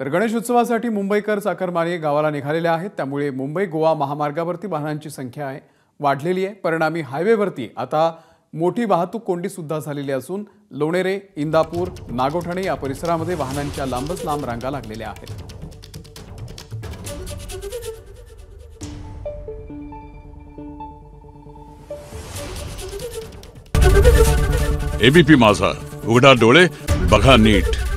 तर गणेश उत्सवासाठी मुंबईकर चाकरमानी गावाला निघालेले आहेत. त्यामुळे मुंबई गोवा महामार्गावरती वाहनांची संख्या आहे वाढलेली आहे. परिणामी हायवेवरती आता मोठी वाहतूक कोंडी सुद्धा झालेली असून लोणेरे इंदापूर नागोठणे या परिसरामध्ये वाहनांच्या लांबच लांब रांगा लागलेल्या आहेत. एबीपी माझा. उघडा डोळे बघा नीट.